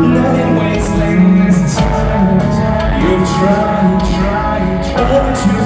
Nothing waits endless time You've tried, tried, tried, but